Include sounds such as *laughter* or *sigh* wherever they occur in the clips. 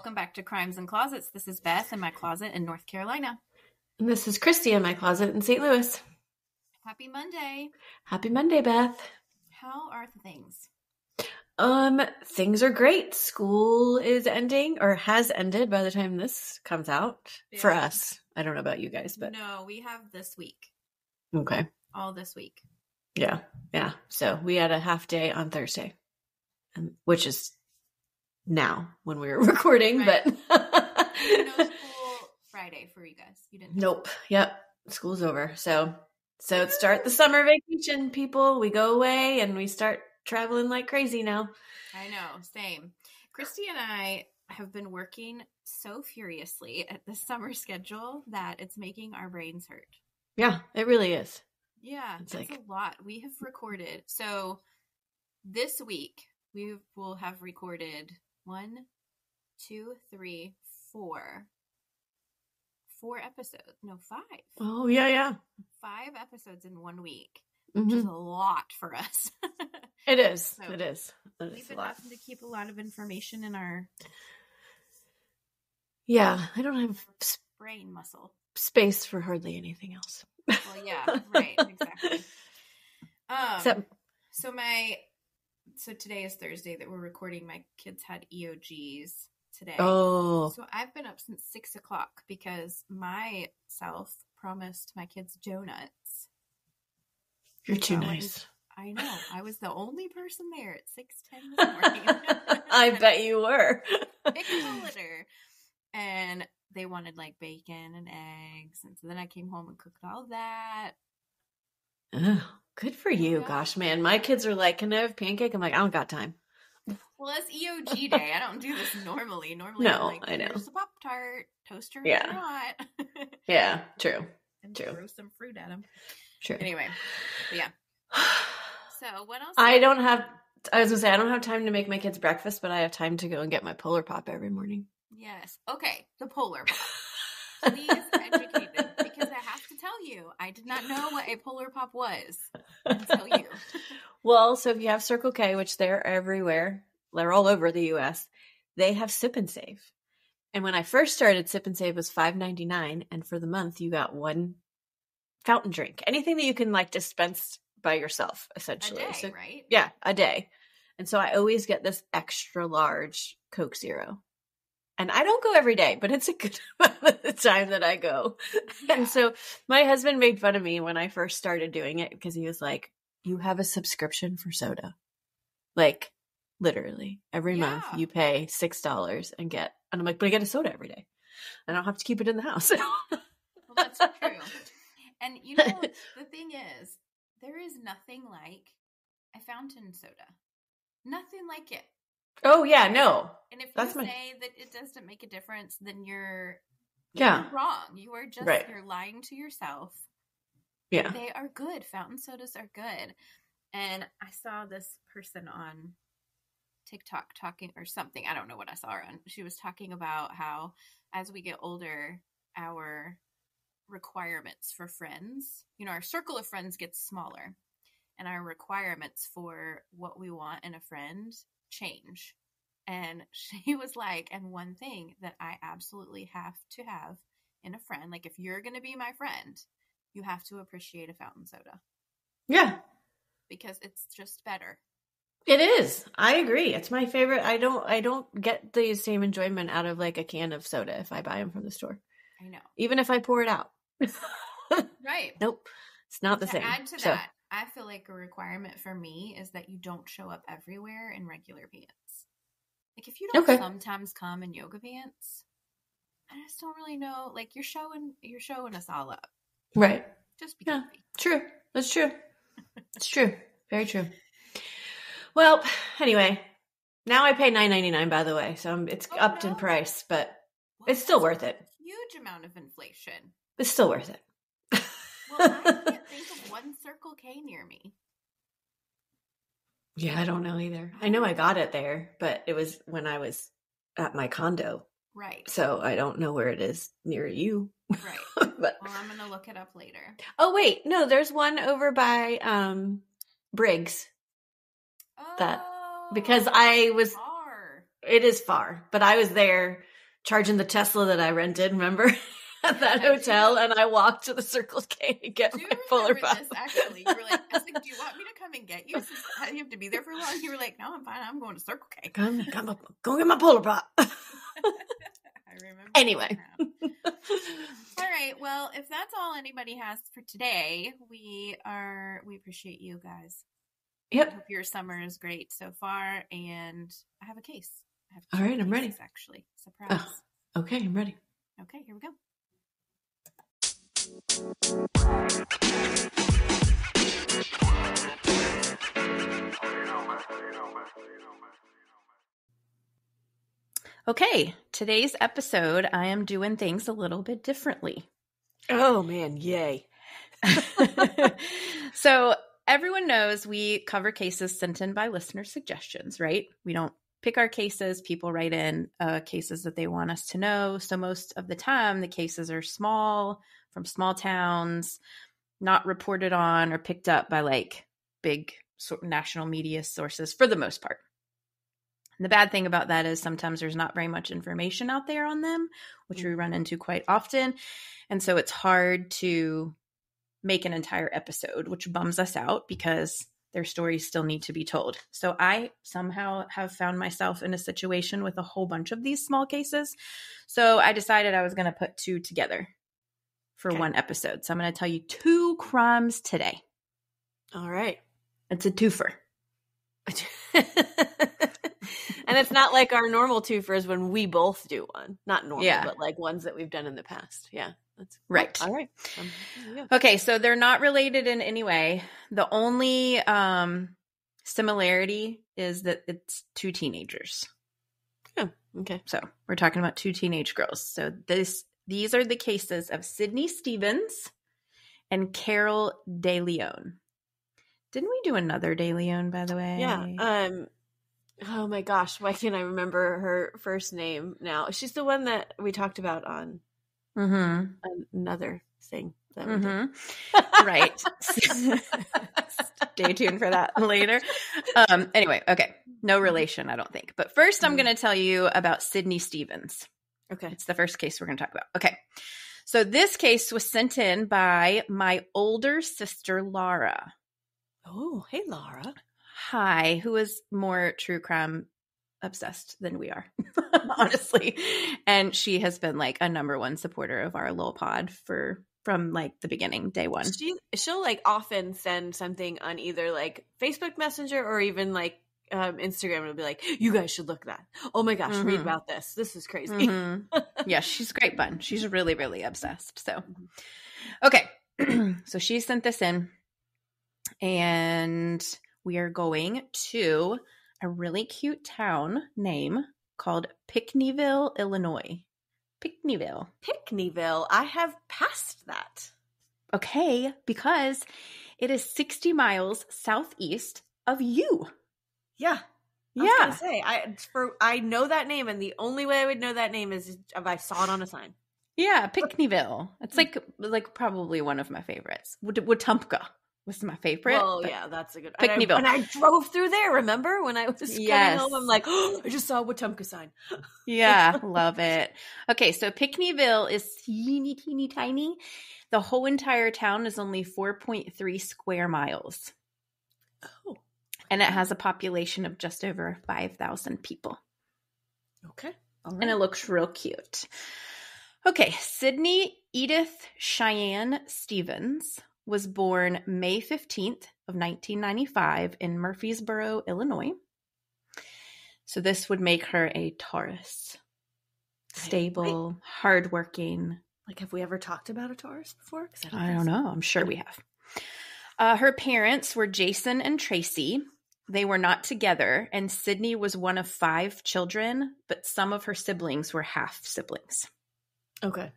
Welcome back to Crimes and Closets. This is Beth in my closet in North Carolina. And this is Christy in my closet in St. Louis. Happy Monday. Happy Monday, Beth. How are things? Um, things are great. School is ending or has ended by the time this comes out for us. I don't know about you guys, but No, we have this week. okay. All this week. Yeah. Yeah. So we had a half day on Thursday, which is now when we were *laughs* recording, Right. but *laughs* No *laughs* school Friday for you guys. You didn't. nope. Yep. School's over. So, so it's start the summer vacation, people. We go away and we start traveling like crazy now. I know. Same. Christy and I have been working so furiously at the summer schedule that it's making our brains hurt. Yeah, it really is. Yeah, It's it's, like- a lot. We have recorded. So this week we will have recorded one, two, three, four, four episodes. No, five. Oh yeah, yeah. Five episodes in one week, which Mhm. is a lot for us. *laughs* It is. So, it is. It We've is been having to keep a lot of information in our Yeah, I don't have brain muscle. space for hardly anything else. Well, yeah, right, exactly. *laughs* Um, Except, So my so today is Thursday that we're recording. My kids had EOGs today. oh, So I've been up since six o'clock because myself promised my kids donuts. you're too I nice. I know. *laughs* I was the only person there at six ten this *laughs* morning. I bet you were. *laughs* Litter. And they wanted like bacon and eggs. And so then I came home and cooked all that. Ugh, good for you. Yeah. Gosh, man, my kids are like, "Can I have pancake?" I'm like, "I don't got time." Well, it's EOG day. I don't do this normally. Normally, No, I'm like, I know. Here's a Pop Tart, toaster Yeah. not. *laughs* Yeah, true, and True. throw some fruit at them. true. Anyway, yeah. So what else? *sighs* I don't have. I was gonna say I don't have time to make my kids breakfast, but I have time to go and get my Polar Pop every morning. Yes. Okay. The polar pop. *laughs* Please educate them because I have to tell you, I did not know what a polar pop was you. *laughs* Well, so if you have Circle K, which they're everywhere, they're all over the US, they have Sip and Save. And when I first started, Sip and Save was five ninety nine, and for the month you got one fountain drink, anything that you can like dispense by yourself, A essentially. day, So- right? yeah, a day. And so I always get this extra large Coke Zero. And I don't go every day, but it's a good *laughs* amount of the time that I go. Yeah. And so my husband made fun of me when I first started doing it because he was like, You have a subscription for soda. Like, literally, every month you pay $6 and get, and I'm like, But I get a soda every day. I don't have to keep it in the house. Well, that's true. And you know, *laughs* the thing is, there is nothing like a fountain soda. Nothing like it. Oh, yeah, no. And if That's you my- say that it doesn't make a difference, then you're Yeah. you're wrong. You are just Right. you're lying to yourself. Yeah. They are good. Fountain sodas are good. And I saw this person on TikTok talking or something. I don't know what I saw her on. She was talking about how as we get older, our requirements for friends, you know, our circle of friends gets smaller and our requirements for what we want in a friend change. And *laughs* she was like, and one thing that I absolutely have to have in a friend, like if you're going to be my friend, you have to appreciate a fountain soda Yeah. because it's just better. It is. I agree. It's my favorite. I don't I don't get the same enjoyment out of like a can of soda if I buy them from the store. I know. Even if I pour it out. *laughs* Right. nope. It's not the to same. add to So, that, I feel like a requirement for me is that you don't show up everywhere in regular pants. Like if you don't Okay. sometimes come in yoga pants, I just don't really know. Like you're showing you're showing us all up. right. Just be Yeah. True. That's true. *laughs* It's true. Very true. Well, anyway, now I pay nine ninety nine. By the way, so I'm, it's Oh, upped in price, but Well, it's still worth it. Huge amount of inflation. It's still worth it. Well, I can't think of one Circle K near me. yeah, I don't know either. I know I got it there, but it was when I was at my condo, Right. so I don't know where it is near you. Right. *laughs* but Well, I'm gonna look it up later. oh wait, no, there's one over by um Briggs. That- Oh, because I was- are. It is far, but I was there charging the Tesla that I rented. Remember? *laughs* At that hotel, and I walked to the Circle K to get Do my Polar Pop. this? Actually, you were like, I was like, "Do you want me to come and get you? Since you have to be there for a long." You were like, "No, I'm fine. I'm going to Circle K." Come, come up, go get my Polar Pop. *laughs* *laughs* I remember. Anyway. all right. Well, if that's all anybody has for today, we are we appreciate you guys. I yep. hope your summer is great so far, and I have a case. I have All two I'm ready. Actually, surprise. Okay, I'm ready. Okay, here we go. Okay, today's episode, I am doing things a little bit differently. Oh man, yay! *laughs* so, everyone knows we cover cases sent in by listener suggestions, right? We don't pick our cases, people write in uh, cases that they want us to know. So, most of the time, the cases are small from small towns, not reported on or picked up by like big sort national media sources for the most part. And the bad thing about that is sometimes there's not very much information out there on them, which we run mm-hmm. into quite often. And so it's hard to make an entire episode, which bums us out because their stories still need to be told. So I somehow have found myself in a situation with a whole bunch of these small cases. So I decided I was going to put two together for Okay. one episode. So I'm going to tell you two crimes today. All right. It's a twofer. *laughs* and it's not like our normal twofers when we both do one. Not normal, Yeah. but like ones that we've done in the past. Yeah. That's Right. All right. Um, go. Okay, so they're not related in any way. The only um similarity is that it's two teenagers. Oh, Okay. So we're talking about two teenage girls. So this these are the cases of Sidnee Stephens and Carol Deleon. Didn't we do another De Leon, by the way? Yeah. Um. Oh my gosh, why can't I remember her first name now? She's the one that we talked about on mm-hmm. another thing. That we. Mm-hmm. *laughs* right. *laughs* Stay tuned for that later. Um, anyway, okay. No relation, I don't think. But first, I'm Mhm. going to tell you about Sidnee Stephens. Okay. It's the first case we're going to talk about. Okay. So this case was sent in by my older sister, Laura. Oh, hey, Laura. Hi, who is more true crime obsessed than we are, *laughs* *laughs* honestly. And she has been like a number one supporter of our little pod for from like the beginning, day one. She she'll like often send something on either like Facebook Messenger or even like um, Instagram. It'll be like, "You guys should look that. Oh my gosh, read Mhm. about this. This is crazy." Mhm. *laughs* yeah, she's a great bun. She's really, really obsessed. So, okay. *clears throat* so she sent this in, and we are going to a really cute town name called Pinckneyville, Illinois. Pinckneyville. Pinckneyville. I have passed that. Okay, because it is 60 miles southeast of you. Yeah. I Yeah. say I for I know that name, and the only way I would know that name is if I saw it on a sign. Yeah, *laughs* Pinckneyville. It's like like probably one of my favorites. Wet- Wetumpka was my favorite. well, yeah, that's a good. and I- Pinckneyville. And I, drove through there. Remember when I was coming home? I'm like, oh, *gasps* I just saw a Wetumpka sign. Yeah, *laughs* love it. Okay, so Pinckneyville is teeny, teeny, tiny. The whole entire town is only 4.3 square miles, Oh, and it has a population of just over 5,000 people. okay. And it looks real cute. Okay, Sidnee Edith Cheyenne Stephens was born May 15th of 1995 in Murphysboro, Illinois. So this would make her a Taurus. Stable, hardworking, like, have we ever talked about a Taurus before? I don't think so. know. I'm sure we have. Uh, her parents were Jason and Tracy. They were not together, and Sidnee was one of five children, but some of her siblings were half siblings. Okay.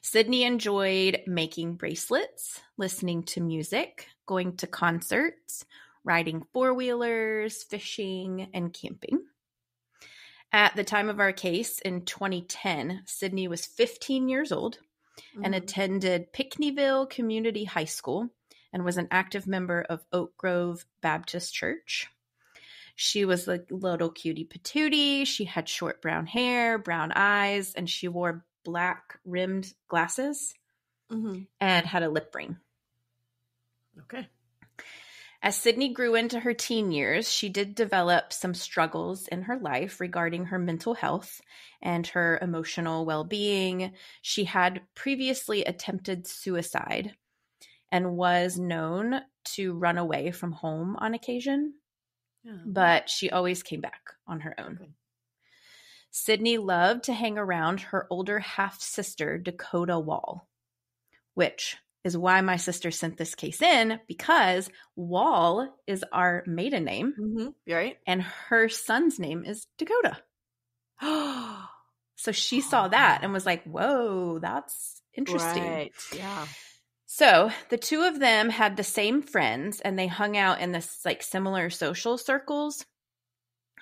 Sidnee enjoyed making bracelets, listening to music, going to concerts, riding four wheelers, fishing, and camping. At the time of our case in 2010, Sidnee was 15 years old and Mhm. attended Pinckneyville Community High School and was an active member of Oak Grove Baptist Church. She was a little cutie patootie. She had short brown hair, brown eyes, and she wore black rimmed glasses Mm-hmm. and had a lip ring. Okay. As Sidnee grew into her teen years, she did develop some struggles in her life regarding her mental health and her emotional well being. She had previously attempted suicide and was known to run away from home on occasion, Yeah. but she always came back on her own. Okay. Sidnee loved to hang around her older half sister, Dakota Wall, which is why my sister sent this case in because Wall is our maiden name Mm-hmm. Right? and her son's name is Dakota. *gasps* So she saw that and was like, whoa, that's interesting. Right. Yeah. So the two of them had the same friends and they hung out in this like similar social circles.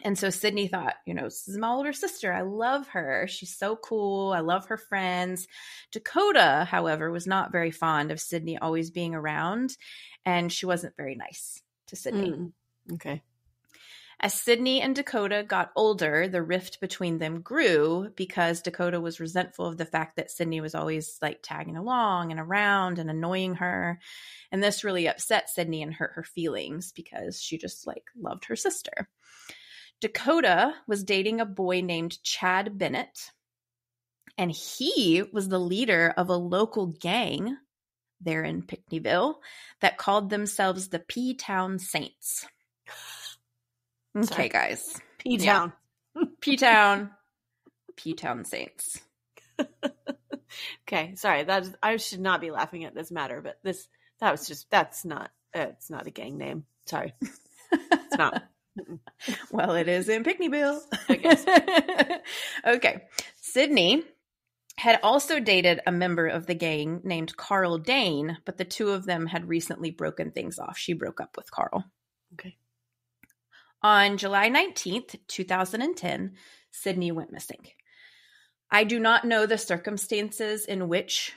And so Sidnee thought, you know, this is my older sister. I love her. She's so cool. I love her friends. Dakota, however, was not very fond of Sidnee always being around and she wasn't very nice to Sidnee. Mm. Okay. As Sidnee and Dakota got older, the rift between them grew because Dakota was resentful of the fact that Sidnee was always like tagging along and around and annoying her. And this really upset Sidnee and hurt her feelings because she just like loved her sister. Dakota was dating a boy named Chad Bennett, and he was the leader of a local gang there in Pinckneyville that called themselves the P Town Saints. Okay, guys. P Yeah. Town. P Town, P Town Saints. Okay. Sorry. That is, I should not be laughing at this matter, but this that was just that's not uh, it's not a gang name. Sorry. It's not. *laughs* well, it is in Pinckneyville. I guess. *laughs* okay. Sidnee had also dated a member of the gang named Carl Dane, but the two of them had recently broken things off. She broke up with Carl. Okay. On July 19th, 2010, Sidnee went missing. I do not know the circumstances in which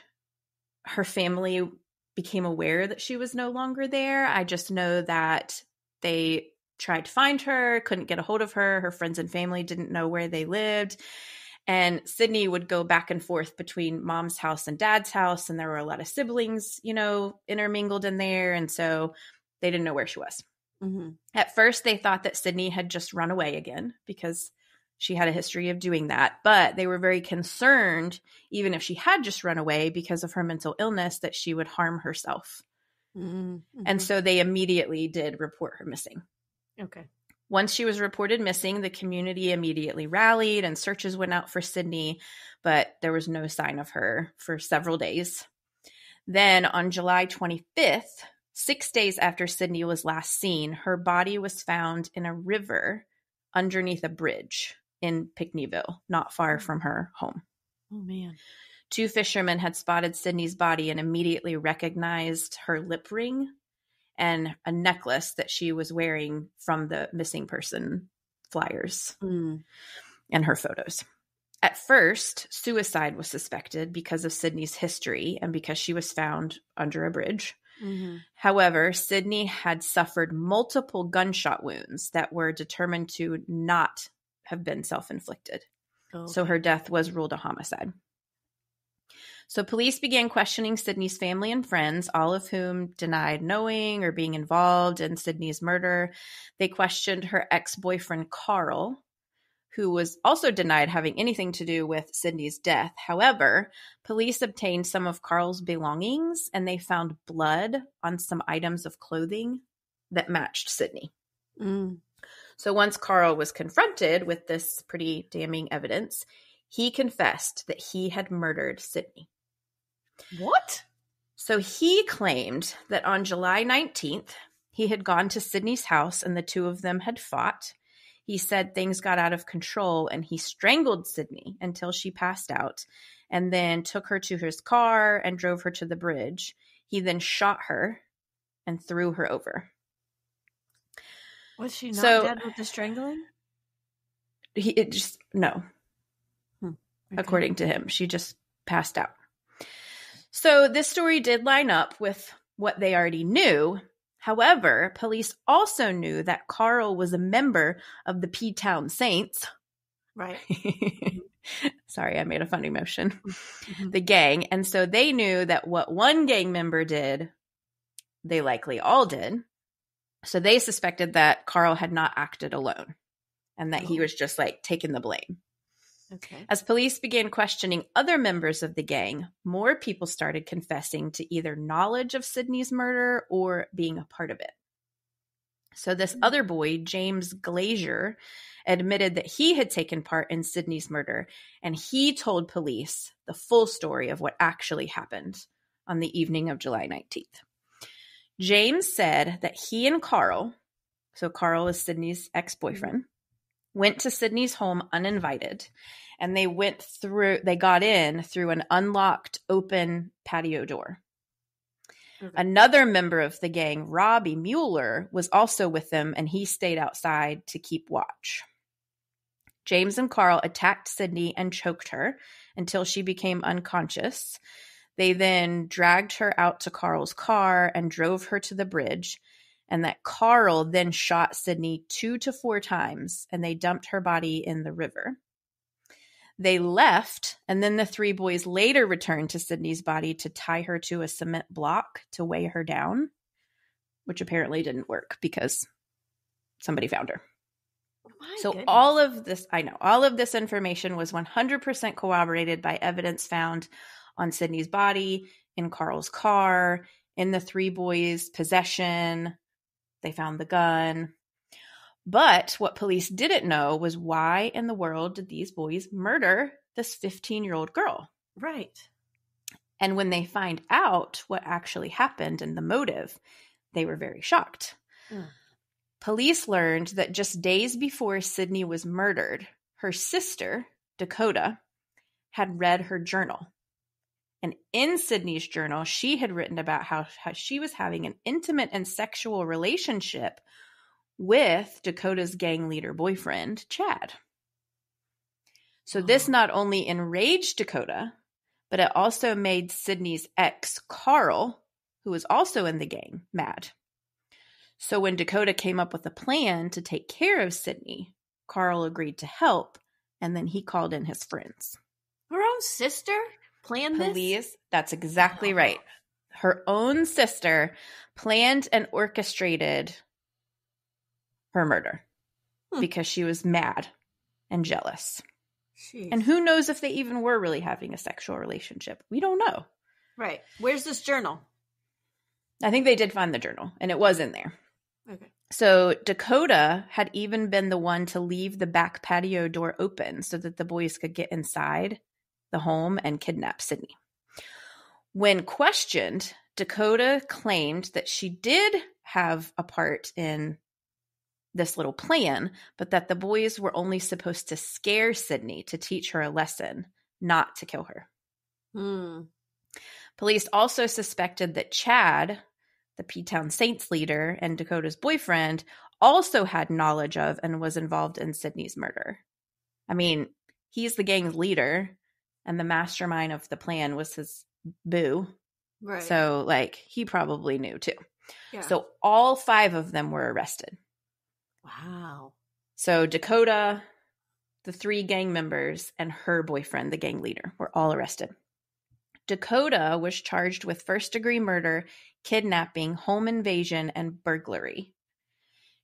her family became aware that she was no longer there. I just know that they tried to find her, couldn't get a hold of her. Her friends and family didn't know where they lived. And Sidnee would go back and forth between mom's house and dad's house. And there were a lot of siblings, you know, intermingled in there. And so they didn't know where she was. Hmm At first, they thought that Sidnee had just run away again because she had a history of doing that. But they were very concerned, even if she had just run away because of her mental illness, that she would harm herself. hmm And so they immediately did report her missing. okay. Once she was reported missing, the community immediately rallied and searches went out for Sidnee, but there was no sign of her for several days. Then on July 25th, six days after Sidnee was last seen, her body was found in a river underneath a bridge in Pinckneyville, not far from her home. Oh man. Two fishermen had spotted Sidnee's body and immediately recognized her lip ring and a necklace that she was wearing from the missing person flyers Mm. and her photos. At first, suicide was suspected because of Sidnee's history and because she was found under a bridge. Hmm However, Sidnee had suffered multiple gunshot wounds that were determined to not have been self inflicted. So her death was ruled a homicide. So police began questioning Sidnee's family and friends, all of whom denied knowing or being involved in Sidnee's murder. They questioned her ex boyfriend, Carl, who was also denied having anything to do with Sidnee's death. However, police obtained some of Carl's belongings and they found blood on some items of clothing that matched Sidnee. Mm. So once Carl was confronted with this pretty damning evidence, he confessed that he had murdered Sidnee. What? So he claimed that on July 19th, he had gone to Sidnee's house and the two of them had fought. He said things got out of control and he strangled Sidnee until she passed out and then took her to his car and drove her to the bridge. He then shot her and threw her over. Was she not So- dead with the strangling? He it just no, hmm, Okay. according to him. She just passed out. So this story did line up with what they already knew. However, police also knew that Carl was a member of the P Town Saints. Right. *laughs* Sorry, I made a funny motion. Mhm. The gang. And so they knew that what one gang member did, they likely all did. So they suspected that Carl had not acted alone and that he Oh. was just like taking the blame. Okay. As police began questioning other members of the gang, more people started confessing to either knowledge of Sidnee's murder or being a part of it. So, this mm-hmm. other boy, James Glazier, admitted that he had taken part in Sidnee's murder and he told police the full story of what actually happened on the evening of July 19th. James said that he and Carl, so Carl is Sidnee's ex boyfriend, mm-hmm. Went to Sidnee's home uninvited and they went through, they got in through an unlocked open patio door. Okay. Another member of the gang, Robbie Mueller, was also with them and he stayed outside to keep watch. James and Carl attacked Sidnee and choked her until she became unconscious. They then dragged her out to Carl's car and drove her to the bridge. And that Carl then shot Sidnee two to four times and they dumped her body in the river. They left, and then the three boys later returned to Sidnee's body to tie her to a cement block to weigh her down, which apparently didn't work because somebody found her. My So goodness. all of this, I know, all of this information was 100% corroborated by evidence found on Sidnee's body, in Carl's car, in the three boys' possession. They found the gun. But what police didn't know was why in the world did these boys murder this 15 year old girl? right. And when they find out what actually happened and the motive, they were very shocked. Mm. Police learned that just days before Sidnee was murdered, her sister, Dakota, had read her journal. And in Sidnee's journal, she had written about how, how she was having an intimate and sexual relationship with Dakota's gang leader boyfriend, Chad. So this Oh. not only enraged Dakota, but it also made Sidnee's ex, Carl, who was also in the gang, mad. So when Dakota came up with a plan to take care of Sidnee, Carl agreed to help, and then he called in his friends. Her own sister planned this. Police, that's exactly Oh. right. Her own sister planned and orchestrated her murder Hmm. because she was mad and jealous. Jeez. And who knows if they even were really having a sexual relationship? We don't know. right. Where's this journal? I think they did find the journal and it was in there. Okay. So Dakota had even been the one to leave the back patio door open so that the boys could get inside the home and kidnap Sidnee. When questioned, Dakota claimed that she did have a part in this little plan, but that the boys were only supposed to scare Sidnee to teach her a lesson, not to kill her. Hmm. Police also suspected that Chad, the P Town Saints leader and Dakota's boyfriend, also had knowledge of and was involved in Sidnee's murder. I mean, he's the gang's leader, and the mastermind of the plan was his boo. Right. So, like, he probably knew too. yeah. So, all five of them were arrested. wow. So, Dakota, the three gang members, and her boyfriend, the gang leader, were all arrested. Dakota was charged with first degree murder, kidnapping, home invasion, and burglary.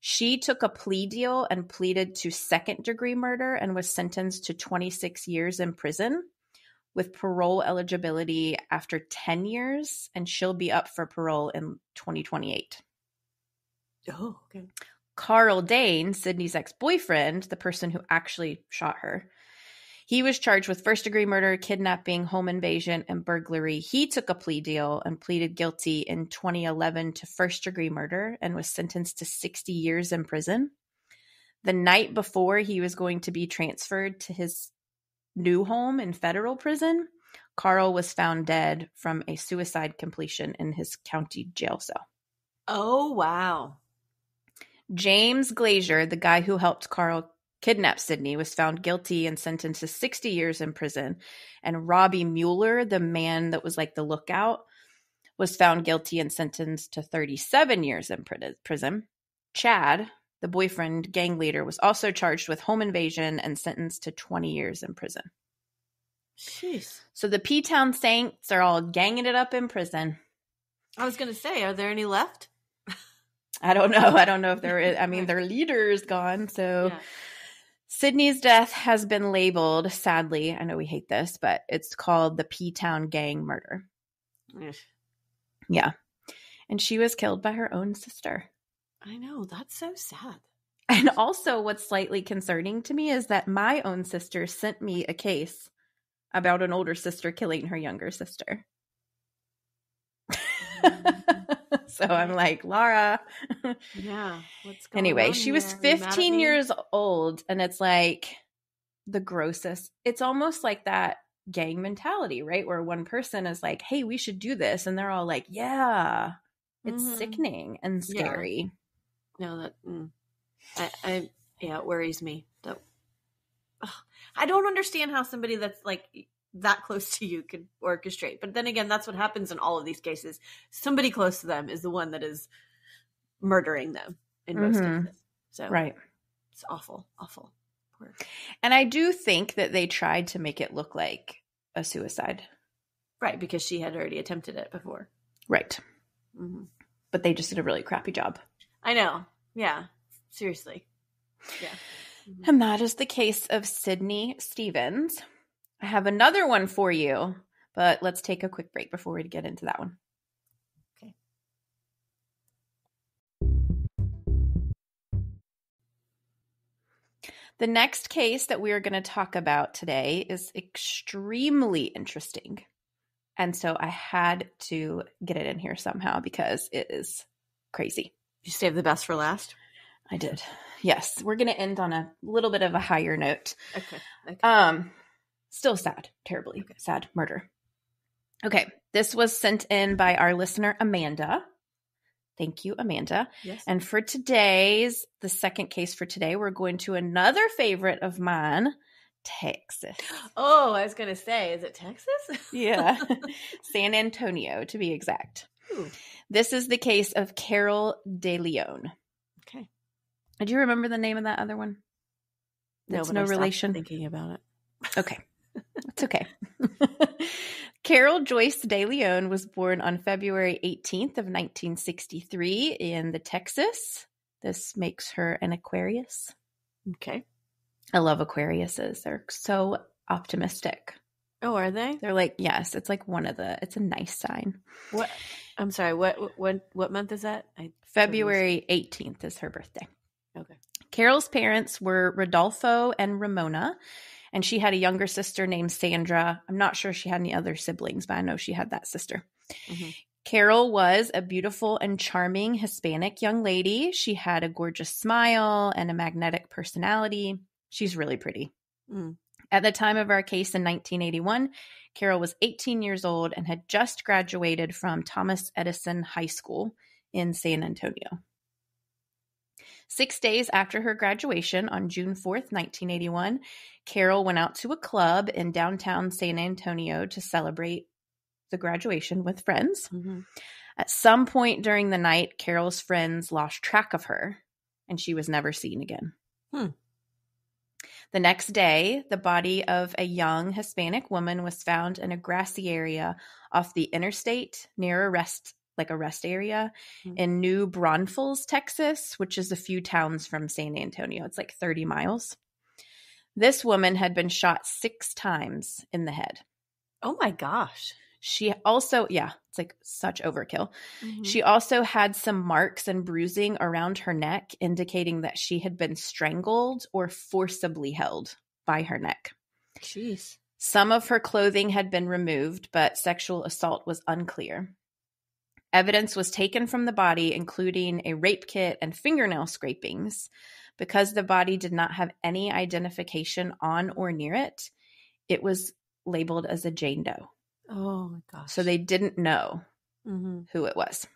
She took a plea deal and pleaded to second degree murder and was sentenced to 26 years in prison with parole eligibility after 10 years, and she'll be up for parole in 2028. Oh, okay. Carl Dane, Sidnee's ex boyfriend, the person who actually shot her, he was charged with first degree murder, kidnapping, home invasion, and burglary. He took a plea deal and pleaded guilty in 2011 to first degree murder and was sentenced to 60 years in prison. The night before he was going to be transferred to his new home in federal prison, Carl was found dead from a suicide completion in his county jail cell. Oh, wow. James Glazier, the guy who helped Carl kidnap Sidnee, was found guilty and sentenced to 60 years in prison. And Robbie Mueller, the man that was like the lookout, was found guilty and sentenced to 37 years in prison. Chad, the boyfriend gang leader, was also charged with home invasion and sentenced to 20 years in prison. Jeez. So the P Town Saints are all ganging it up in prison. I was gonna say, are there any left? *laughs* I don't know. I don't know if there is. I mean, *laughs* their leader is gone. So Yeah. Sidnee's death has been labeled, sadly, I know we hate this, but it's called the P Town Gang Murder. Yeah. And she was killed by her own sister. I know that's so sad. And also, what's slightly concerning to me is that my own sister sent me a case about an older sister killing her younger sister. *laughs* so I'm like, Laura. Yeah. What's going anyway, she was here? Are you mad at 15 years old, and it's like the grossest. It's almost like that gang mentality, right? Where one person is like, hey, we should do this. And they're all like, yeah, it's Mhm. sickening and Yeah. No, that mm, I, I yeah, it worries me. That. I don't understand how somebody that's like that close to you could orchestrate. But then again, that's what happens in all of these cases. Somebody close to them is the one that is murdering them in most Mhm. cases. So Right. it's awful, awful. Poor- And I do think that they tried to make it look like a suicide. Right, because she had already attempted it before. Right. hmm But they just did a really crappy job. I know. Yeah, seriously. Yeah. Mhm. And that is the case of Sidnee Stephens. I have another one for you, but let's take a quick break before we get into that one. Okay. The next case that we are going to talk about today is extremely interesting. And so I had to get it in here somehow because it is crazy. You save the best for last. I did. Yes, we're going to end on a little bit of a higher note. Okay. okay. Um, still sad, terribly Okay. sad murder. Okay, this was sent in by our listener Amanda. Thank you, Amanda. yes. And for today's, the second case for today, we're going to another favorite of mine, Texas. oh, I was gonna say, is it Texas? Yeah, *laughs* San Antonio to be exact. Ooh. This is the case of Carol Deleon. Okay. Do you remember the name of that other one? That's no I relation. Thinking about it. Okay. It's okay. *laughs* Carol Joyce Deleon was born on February 18th of 1963 in the Texas. This makes her an Aquarius. Okay. I love Aquariuses. They're so optimistic. Oh, are they? They're like, yes, it's like one of the it's a nice sign. What? I'm sorry. What? What? What month is that? I, February 18th is her birthday. Okay. Carol's parents were Rodolfo and Ramona, and she had a younger sister named Sandra. I'm not sure she had any other siblings, but I know she had that sister. Mhm. Carol was a beautiful and charming Hispanic young lady. She had a gorgeous smile and a magnetic personality. She's really pretty. Mm. At the time of our case in 1981, Carol was 18 years old and had just graduated from Thomas Edison High School in San Antonio. Six days after her graduation, on June 4th, 1981, Carol went out to a club in downtown San Antonio to celebrate the graduation with friends. Mhm. At some point during the night, Carol's friends lost track of her and she was never seen again. Hmm. The next day, the body of a young Hispanic woman was found in a grassy area off the interstate near a rest like a rest area Hmm. in New Braunfels, Texas, which is a few towns from San Antonio. It's like 30 miles. This woman had been shot 6 times in the head. Oh my gosh. She also, yeah, it's like such overkill. Mhm. She also had some marks and bruising around her neck, indicating that she had been strangled or forcibly held by her neck. Jeez. Some of her clothing had been removed, but sexual assault was unclear. Evidence was taken from the body, including a rape kit and fingernail scrapings. Because the body did not have any identification on or near it, it was labeled as a Jane Doe. Oh my gosh. So they didn't know hmm who it was.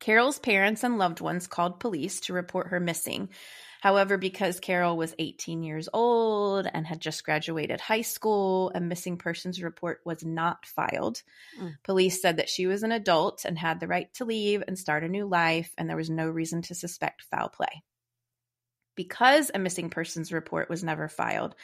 Carol's parents and loved ones called police to report her missing. However, because Carol was 18 years old and had just graduated high school, a missing persons report was not filed. Mm. Police said that she was an adult and had the right to leave and start a new life, and there was no reason to suspect foul play. Because a missing persons report was never filed,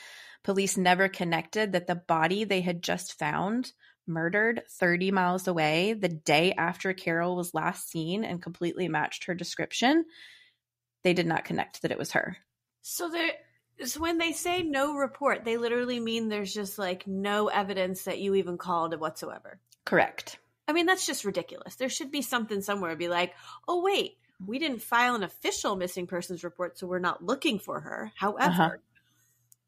police never connected that the body they had just found, murdered 30 miles away the day after Carol was last seen and completely matched her description, they did not connect that it was her. So there so when they say no report, they literally mean there's just like no evidence that you even called it whatsoever. Correct. I mean, that's just ridiculous. There should be something somewhere to be like, "Oh wait, we didn't file an official missing persons report, so we're not looking for her." However, Uh-huh.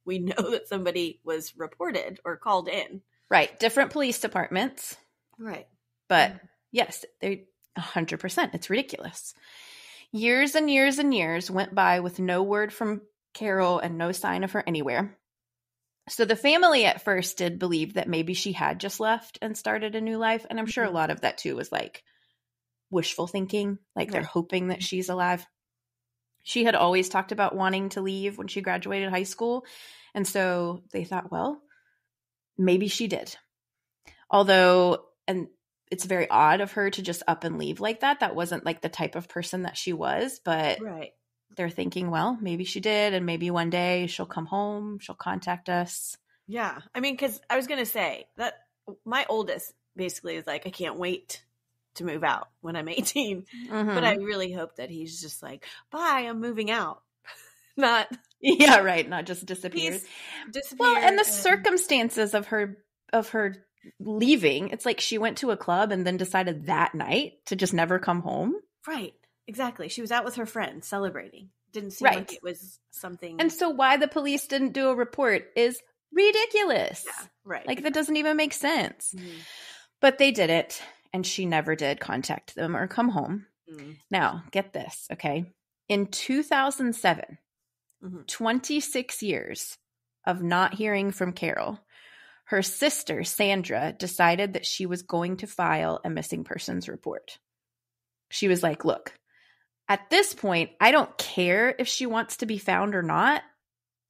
We know that somebody was reported or called in. Right. Different police departments, Right. but yes, they 100%. It's ridiculous. Years and years and years went by with no word from Carol and no sign of her anywhere. So the family at first did believe that maybe she had just left and started a new life. And I'm sure a Mhm. lot of that too was like wishful thinking, like they're hoping that she's alive. She had always talked about wanting to leave when she graduated high school. And so they thought, well, maybe she did. Although, and it's very odd of her to just up and leave like that. That wasn't like the type of person that she was, but Right. they're thinking, well, maybe she did. And maybe one day she'll come home, she'll contact us. Yeah. I mean, because I was going to say that my oldest basically is like, I can't wait to move out when I'm *laughs* 18. But I Mhm. really hope that he's just like, bye, I'm moving out. *laughs* Not yeah, right. Not just disappeared. he's disappeared. Well, and the circumstances of her of her leaving, it's like she went to a club and then decided that night to just never come home. Right. Exactly. She was out with her friends celebrating. Didn't seem Right. like it was something. And so why the police didn't do a report is ridiculous. yeah, right. Like that doesn't even make sense. Mhm. But they did it and she never did contact them or come home. Mhm. Now, get this, okay? In 2007, Mhm. 26 years of not hearing from Carol, her sister, Sandra, decided that she was going to file a missing persons report. She was like, Look, at this point, I don't care if she wants to be found or not.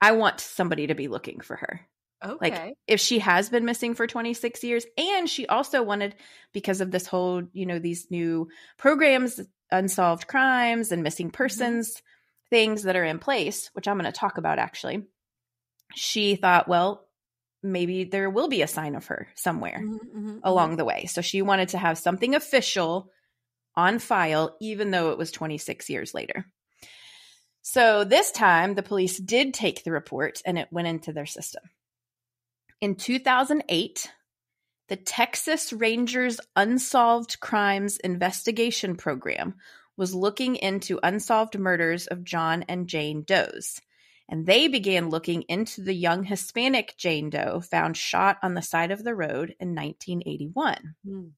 I want somebody to be looking for her Okay. like if she has been missing for 26 years and she also wanted because of this whole you know these new programs unsolved crimes and missing persons things that are in place which i'm going to talk about actually she thought well maybe there will be a sign of her somewhere Mhm, mhm, along the way. So she wanted to have something official on file even though it was 26 years later. So this time the police did take the report and it went into their system in 2008, the Texas Rangers Unsolved Crimes Investigation Program was looking into unsolved murders of John and Jane Does. And they began looking into the young Hispanic Jane Doe found shot on the side of the road in 1981. mhm.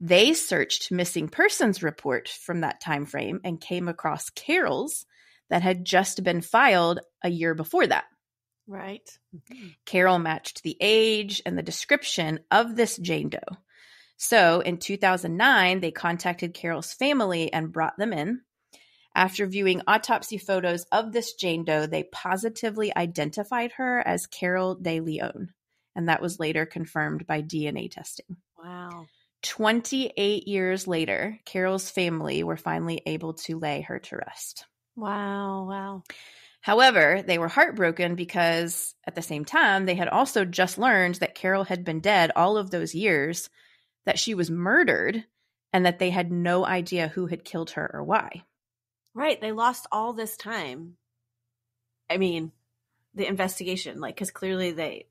They searched missing persons reports from that time frame and came across Carol's that had just been filed a year before that. Right. Mm-hmm. Carol matched the age and the description of this Jane Doe. So in 2009, they contacted Carol's family and brought them in. After viewing autopsy photos of this Jane Doe, they positively identified her as Carol Deleon, and that was later confirmed by DNA testing. Wow. 28 years later, Carol's family were finally able to lay her to rest. Wow. Wow. However, they were heartbroken because at the same time, they had also just learned that Carol had been dead all of those years, that she was murdered, and that they had no idea who had killed her or why. Right. They lost all this time. I mean, the investigation, like, because clearly they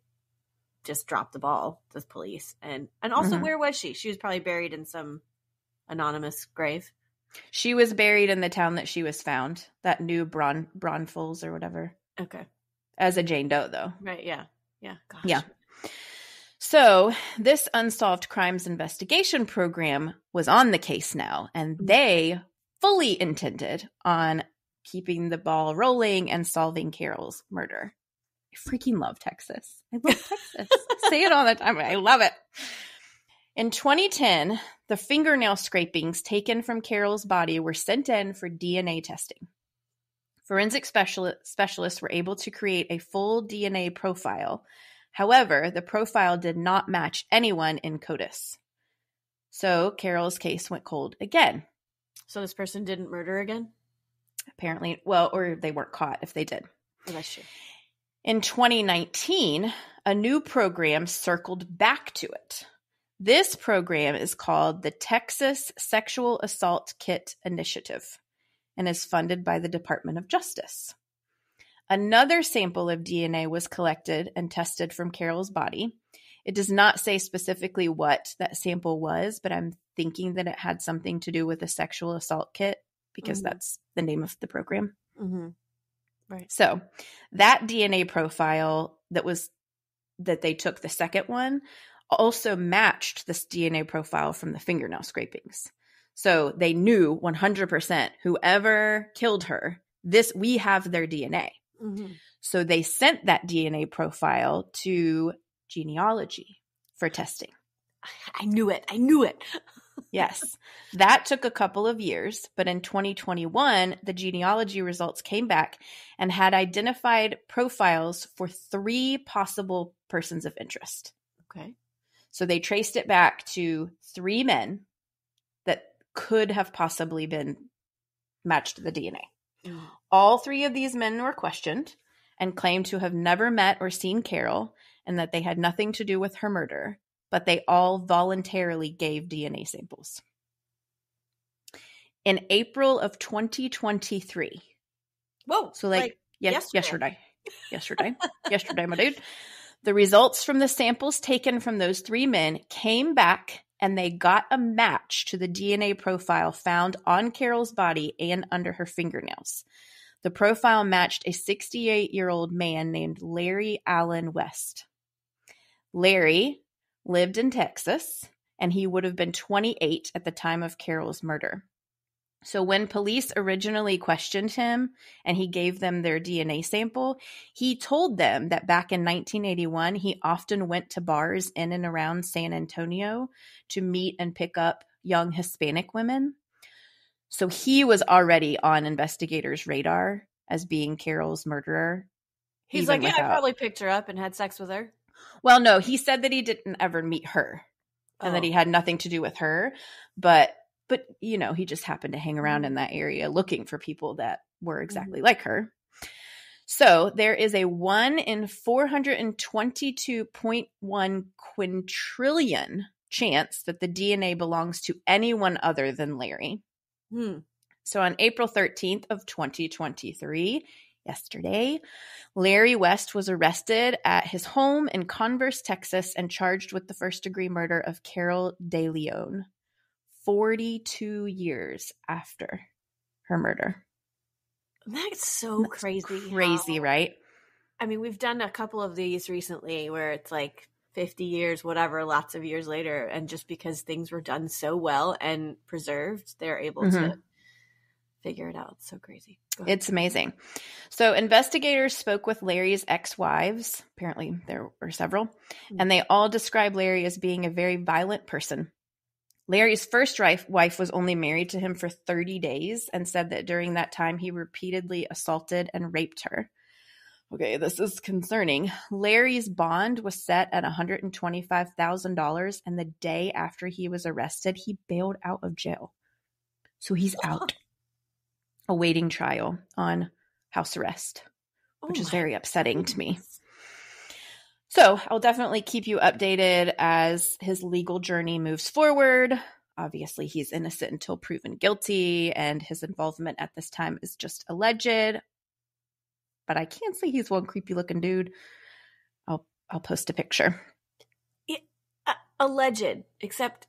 just dropped the ball, the police. And and also, Mhm. where was she? She was probably buried in some anonymous grave. She was buried in the town that she was found, that new Braun Braunfels or whatever, Okay. as a Jane Doe, though. Right. Yeah. Yeah. Gosh. Yeah. So, this unsolved crimes investigation program was on the case now, and mm-hmm. they fully intended on keeping the ball rolling and solving Carol's murder. I freaking love Texas. I love Texas. I *laughs* say it all the time. I love it. In 2010, the fingernail scrapings taken from Carol's body were sent in for DNA testing. Forensic speciali- specialists were able to create a full DNA profile. However, the profile did not match anyone in CODIS. So Carol's case went cold again. So this person didn't murder again? Apparently, well, or they weren't caught if they did. Oh, that's true. In 2019, a new program circled back to it. This program is called the Texas Sexual Assault Kit Initiative and is funded by the Department of Justice. Another sample of DNA was collected and tested from Carol's body. It does not say specifically what that sample was, but I'm thinking that it had something to do with a sexual assault kit because Mhm. that's the name of the program. Mm-hmm. So, that DNA profile that was that they took the second one also matched this DNA profile from the fingernail scrapings. So, they knew 100% whoever killed her, this we have their DNA. Mm-hmm. So, they sent that DNA profile to genealogy for testing. I knew it. I knew it. *laughs* Yes. that took a couple of years, but in 2021, the genealogy results came back and had identified profiles for three possible persons of interest. Okay. So they traced it back to three men that could have possibly been matched to the DNA. Mm. All three of these men were questioned and claimed to have never met or seen Carol and that they had nothing to do with her murder, but they all voluntarily gave DNA samples. In April of 2023, Whoa. so like, yes, yesterday. yesterday, yesterday, yesterday, my dude, *laughs* the results from the samples taken from those three men came back and they got a match to the DNA profile found on Carol's body and under her fingernails. The profile matched a 68 year old man named Larry Allen West. Larry lived in Texas and he would have been 28 at the time of Carol's murder. So when police originally questioned him and he gave them their DNA sample, he told them that back in 1981 he often went to bars in and around San Antonio to meet and pick up young Hispanic women. So he was already on investigators' radar as being Carol's murderer. He's like, yeah, I probably picked her up and had sex with her. Well, no, he said that he didn't ever meet her and that Oh. he had nothing to do with her, but but you know, he just happened to hang around in that area looking for people that were exactly like her. So there is a 1 in 422.1 quintillion chance that the DNA belongs to anyone other than Larry. Hmm. So on April 13th of 2023, yesterday, Larry West was arrested at his home in Converse, Texas and charged with the first degree murder of Carol Deleon 42 years after her murder. That's so That's crazy. Crazy, how- right? I mean, we've done a couple of these recently where it's like 50 years, whatever, lots of years later. And just because things were done so well and preserved, they're able to Mhm. figure it out. It's so crazy. It's amazing. So, investigators spoke with Larry's ex wives. Apparently, there were several, and they all describe Larry as being a very violent person. Larry's first wife, wife was only married to him for 30 days and said that during that time he repeatedly assaulted and raped her. Okay, this is concerning. Larry's bond was set at $125,000, and the day after he was arrested, he bailed out of jail. So he's out awaiting trial on house arrest, which Oh is very upsetting to me. So I'll definitely keep you updated as his legal journey moves forward. Obviously, he's innocent until proven guilty, and his involvement at this time is just alleged. But I can't say he's one creepy looking dude. I'll I'll post a picture. Uh, alleged, except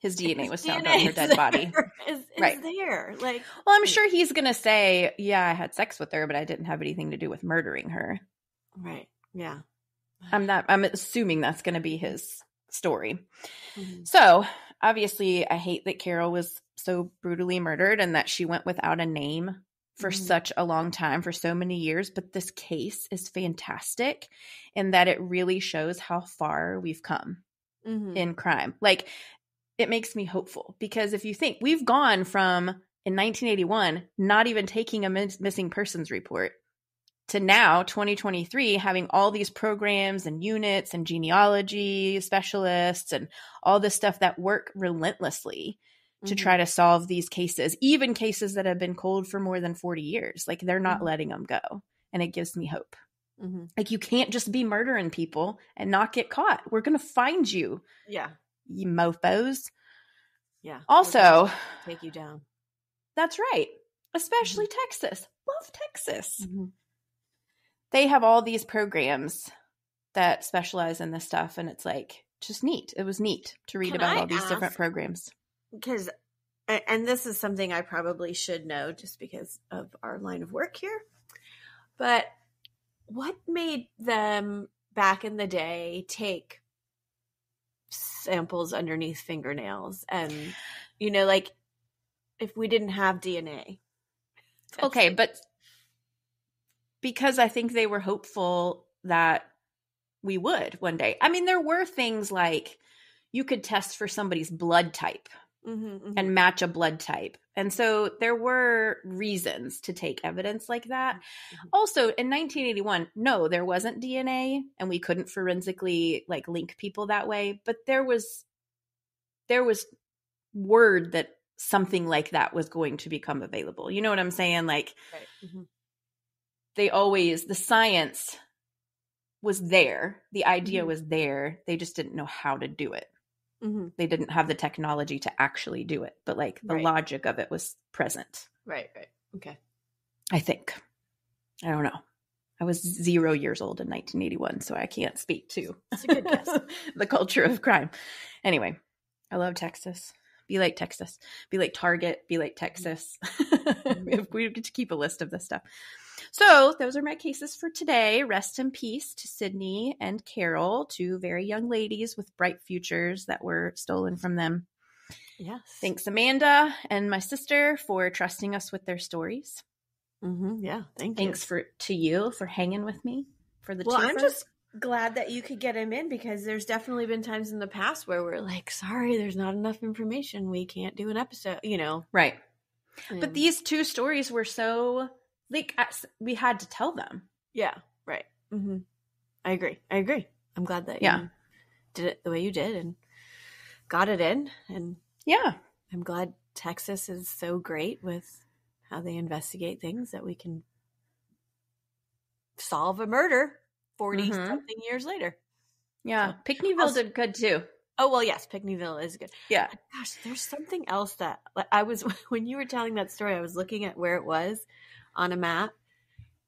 His DNA his was found DNA on her dead body. there, *laughs* Is, is Right. there. Like, Well, I'm sure he's gonna say, "Yeah, I had sex with her, but I didn't have anything to do with murdering her." right. Yeah. I'm not. I'm assuming that's gonna be his story. Mhm. So, obviously, I hate that Carol was so brutally murdered and that she went without a name for Mhm. such a long time, for so many years. But this case is fantastic in that it really shows how far we've come Mhm. in crime. Like, it makes me hopeful because if you think we've gone from in 1981 not even taking a mis- missing persons report to now 2023 having all these programs and units and genealogy specialists and all this stuff that work relentlessly to Mm-hmm. try to solve these cases even cases that have been cold for more than 40 years like they're not Mhm. letting them go and it gives me hope Mhm. like you can't just be murdering people and not get caught we're going to find you Yeah. you mofos Yeah. Also take you down. that's right especially texas love texas Mhm. They have all these programs that specialize in this stuff and it's like just neat it was neat to read Can about I all these different programs because and this is something I probably should know just because of our line of work here. But what made them back in the day take samples underneath fingernails and you know like if we didn't have DNA? Okay but because i think they were hopeful that we would one day i mean there were things like you could test for somebody's blood type Mhm, mhm. and match a blood type. And so there were reasons to take evidence like that. Mhm. Also, in 1981, no, there wasn't DNA and we couldn't forensically like link people that way, but there was there was word that something like that was going to become available. You know what I'm saying? Like Right. They always the science was there, the idea Mhm. was there. They just didn't know how to do it Mhm. they didn't have the technology to actually do it, but like the Right. logic of it was present. Right, right. Okay. I think. I don't know. I was zero years old in 1981, so I can't speak to That's a good guess. *laughs* the culture of crime. Anyway, I love Texas. Be like Texas. Be like Target. Be like Texas. *laughs* if we get to keep a list of this stuff. So those are my cases for today. Rest in peace to Sidnee and Carol, two very young ladies with bright futures that were stolen from them. Yes. Thanks, Amanda and my sister, for trusting us with their stories. hmm Yeah. Thank you. Thanks for to you for hanging with me for the Well, two I'm just glad that you could get him in because there's definitely been times in the past where we're like, sorry, there's not enough information. We can't do an episode, you know. right. But these two stories were so like we had to tell them. yeah, right. hmm I agree. I agree. I'm glad that Yeah. you did it the way you did and got it in. And Yeah. I'm glad Texas is so great with how they investigate things that we can solve a murder 40 Mhm. something years later. Yeah. So- Pinckneyville Also- did good too. Oh well, yes, Pinckneyville is good. Yeah. Gosh, there's something else that like, I was *laughs* when you were telling that story. I was looking at where it was on a map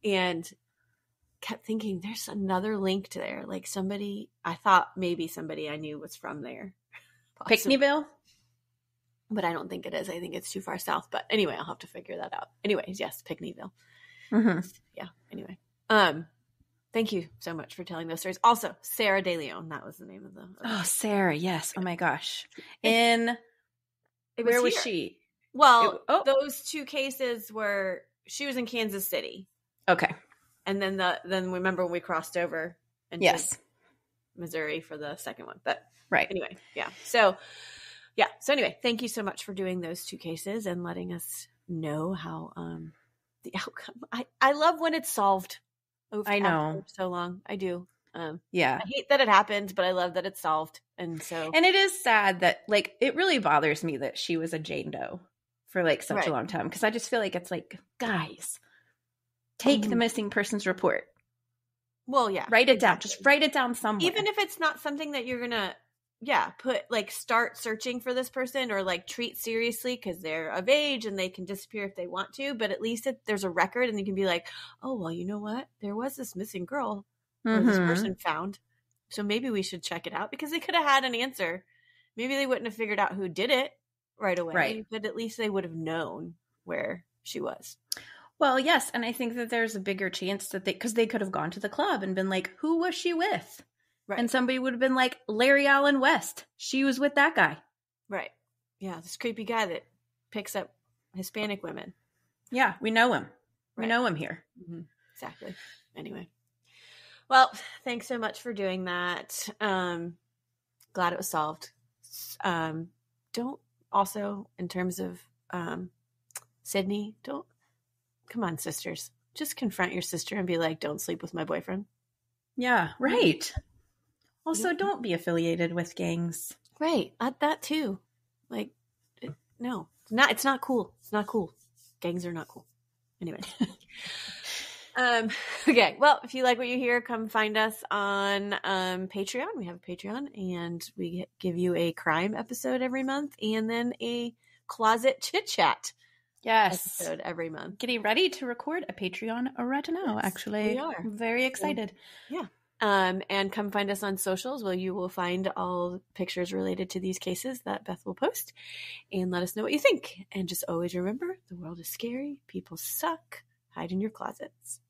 and kept thinking, "There's another link to there." Like somebody, I thought maybe somebody I knew was from there, *laughs* Pinckneyville? but I don't think it is. I think it's too far south. But anyway, I'll have to figure that out. Anyways, yes, Pinckneyville. Mm-hmm. Yeah. Anyway, um, thank you so much for telling those stories. Also, Sarah De Leon. That was the name of the. Oh, Sarah, yes. Oh my gosh. In It where was here. she? Well, It- oh. those two cases were she was in Kansas City, Okay. and then the then remember when we crossed over and Yes. Missouri for the second one. But Right. anyway, yeah. So yeah. So anyway, thank you so much for doing those two cases and letting us know how um the *laughs* outcome. I I love when it's solved. Over I know. so long. I do. Um, Yeah. I hate that it happened, but I love that it's solved. And so And it is sad that like it really bothers me that she was a Jane Doe for like such Right. a long time because I just feel like it's like guys take the Mhm. missing persons report. Well, yeah, write it down. Just write it down somewhere. Even if it's not something that you're gonna yeah put like start searching for this person or like treat seriously because they're of age and they can disappear if they want to but at least it, there's a record and you can be like oh well you know what? There was this missing girl or this Mhm. person found so maybe we should check it out because they could have had an answer. Maybe they wouldn't have figured out who did it right away Right. but at least they would have known where she was. Well yes and I think that there's a bigger chance that they because they could have gone to the club and been like who was she with? Right. And somebody would have been like Larry Allen West. She was with that guy. Right. Yeah this creepy guy that picks up hispanic women. Yeah we know him. We know him here. Hmm Exactly. Anyway, well, thanks so much for doing that. Um, glad it was solved. Um, don't also, in terms of um, Sidnee, don't come on, sisters. Just confront your sister and be like, don't sleep with my boyfriend. Yeah, right. Mm-hmm. Also, Yeah. don't be affiliated with gangs. Right. Add that too. Like, it, no, it's not. It's not cool. It's not cool. Gangs are not cool. Anyway. *laughs* um. *laughs* Okay. Well, if you like what you hear, come find us on um Patreon. We have a Patreon, and we give you a crime episode every month, and then a closet chit chat Yes. episode every month. Getting ready to record a Patreon right now, Yes, actually. we are. I'm very excited. Yeah. Um, and come find us on socials where you will find all pictures related to these cases that Beth will post and let us know what you think. And just always remember the world is scary, people suck, hide in your closets.